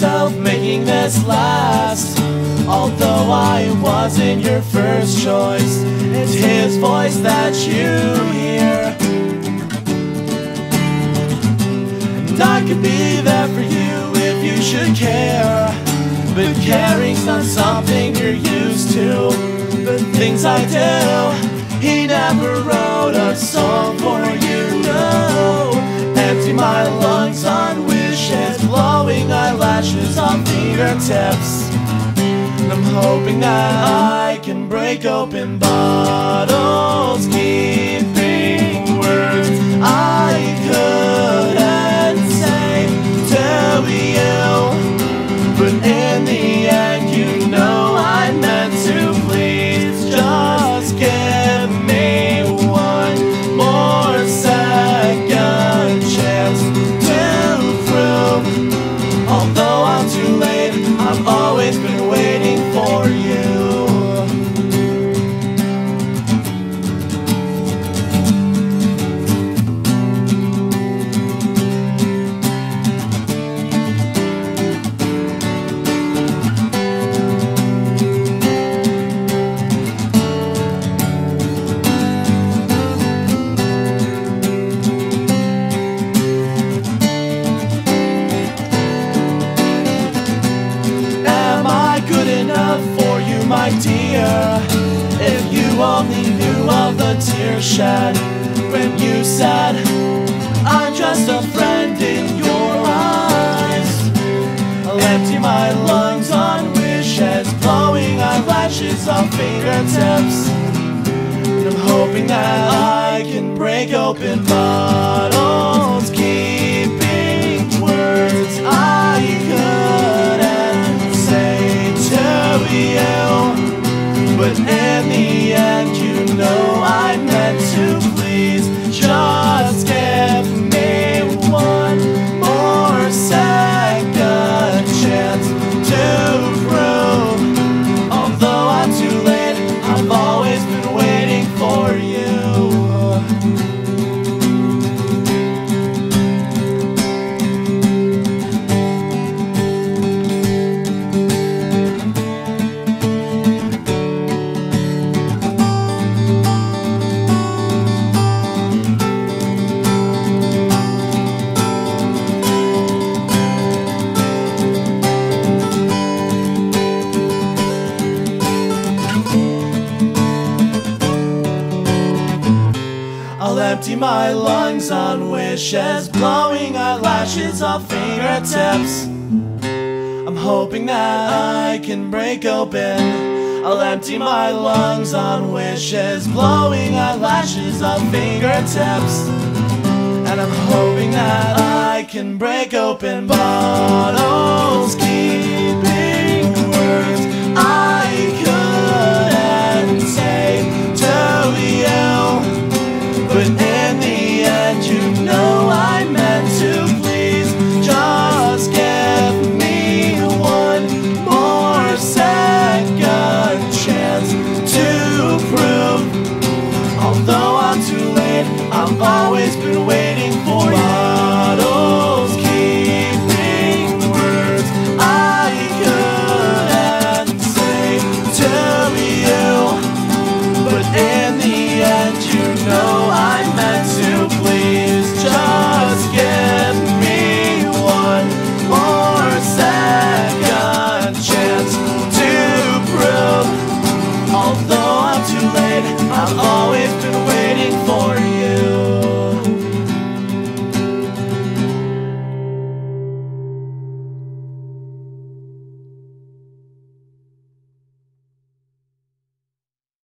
Yourself making this last? Although I wasn't your first choice, it's his voice that you hear. And I could be there for you if you should care. But caring's not something you're used to. The things I do, he never wrote a song for you. No, empty my lungs on fingertips. I'm hoping that I can break open bottles, keeping words I I've always only knew of the tears shed when you said, I'm just a friend in your eyes. I'll empty my lungs on wishes, blowing eyelashes on fingertips. And I'm hoping that I can break open bottles, keeping words I couldn't say to you. But empty my lungs on wishes, blowing eyelashes off fingertips. I'm hoping that I can break open. I'll empty my lungs on wishes, blowing eyelashes off fingertips. And I'm hoping that I can break open bottles. I've always been